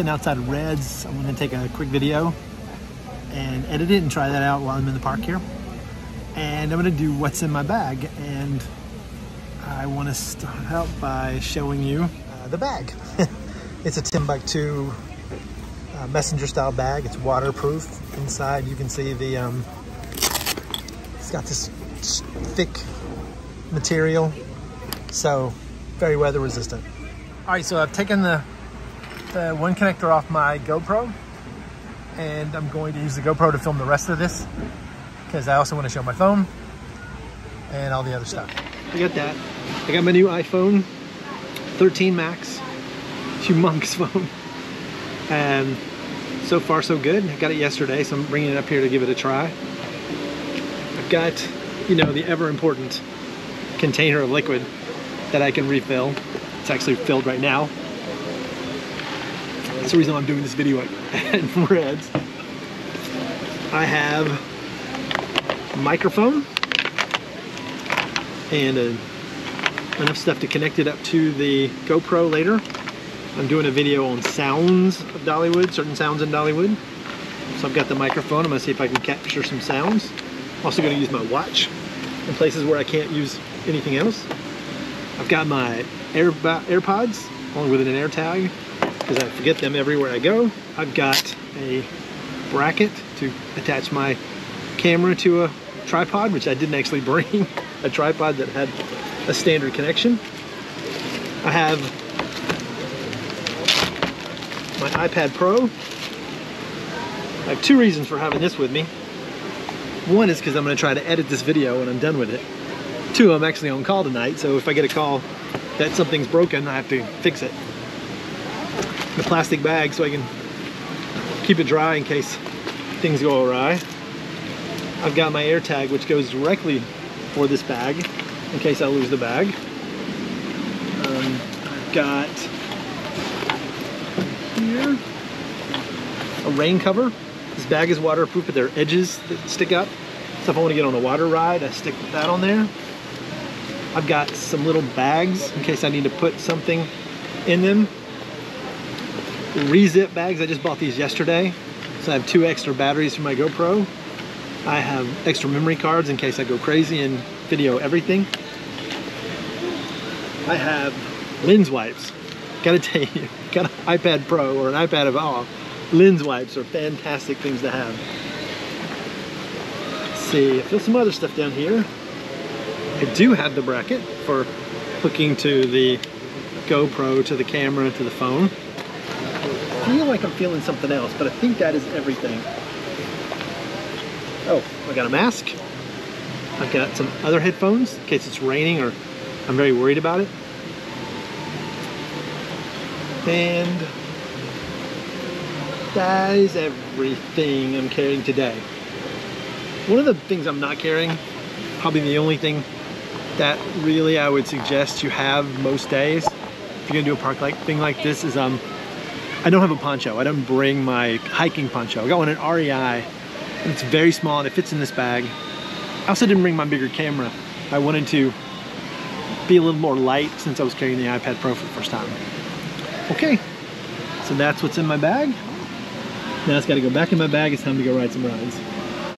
sitting outside of Reds. I'm gonna take a quick video and edit it and try that out while I'm in the park here. And I'm gonna do what's in my bag. And I wanna start out by showing you uh, the bag. it's a Timbuk2 uh, messenger style bag. It's waterproof. Inside you can see the, um, it's got this thick material. So very weather resistant. All right, so I've taken the, the one connector off my GoPro and I'm going to use the GoPro to film the rest of this because I also want to show my phone and all the other stuff. I got that. I got my new iPhone 13 Max, humongous phone. And so far so good. I got it yesterday, so I'm bringing it up here to give it a try. I've got, you know, the ever important container of liquid that I can refill. It's actually filled right now. That's the reason I'm doing this video at Reds. I have microphone and a, enough stuff to connect it up to the GoPro later. I'm doing a video on sounds of Dollywood, certain sounds in Dollywood. So I've got the microphone. I'm gonna see if I can capture some sounds. I'm also gonna use my watch in places where I can't use anything else. I've got my Air uh, AirPods along with an AirTag because I forget them everywhere I go. I've got a bracket to attach my camera to a tripod, which I didn't actually bring, a tripod that had a standard connection. I have my iPad Pro. I have two reasons for having this with me. One is because I'm going to try to edit this video when I'm done with it. Two, I'm actually on call tonight, so if I get a call that something's broken, I have to fix it. The plastic bag so I can keep it dry in case things go awry. I've got my AirTag, which goes directly for this bag in case I lose the bag. Um, I've got here a rain cover. This bag is waterproof, but there are edges that stick up. So if I want to get on a water ride, I stick that on there. I've got some little bags in case I need to put something in them. Rezip bags, I just bought these yesterday. So I have two extra batteries for my GoPro. I have extra memory cards in case I go crazy and video everything. I have lens wipes. Gotta tell you, got an iPad Pro or an iPad of all, lens wipes are fantastic things to have. Let's see, I feel some other stuff down here. I do have the bracket for hooking to the GoPro, to the camera, to the phone. I feel like I'm feeling something else, but I think that is everything. Oh, I got a mask. I've got some other headphones in case it's raining or I'm very worried about it. And that is everything I'm carrying today. One of the things I'm not carrying, probably the only thing that really I would suggest you have most days if you're gonna do a park like thing like this is um I don't have a poncho. I don't bring my hiking poncho. I got one in REI it's very small and it fits in this bag. I also didn't bring my bigger camera. I wanted to be a little more light since I was carrying the iPad Pro for the first time. Okay, so that's what's in my bag. Now it's gotta go back in my bag. It's time to go ride some rides.